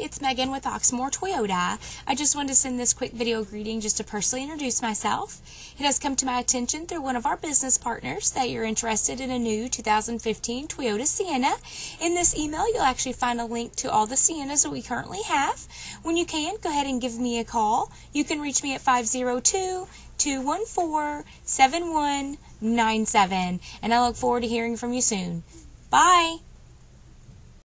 it's Megan with Oxmoor Toyota. I just wanted to send this quick video greeting just to personally introduce myself. It has come to my attention through one of our business partners that you're interested in a new 2015 Toyota Sienna. In this email, you'll actually find a link to all the Siennas that we currently have. When you can, go ahead and give me a call. You can reach me at 502 214 7197, and I look forward to hearing from you soon. Bye!